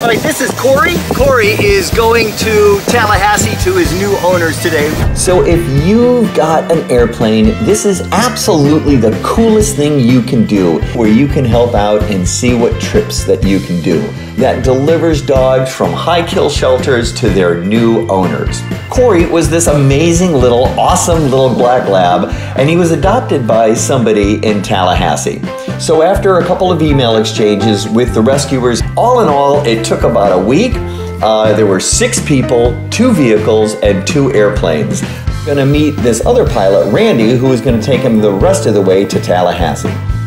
All right, this is Corey. Corey is going to Tallahassee to his new owners today. So if you've got an airplane, this is absolutely the coolest thing you can do where you can help out and see what trips that you can do that delivers dogs from high kill shelters to their new owners. Corey was this amazing little, awesome little black lab, and he was adopted by somebody in Tallahassee. So after a couple of email exchanges with the rescuers, all in all, it took about a week. Uh, there were six people, two vehicles, and two airplanes. Gonna meet this other pilot, Randy, who is gonna take him the rest of the way to Tallahassee.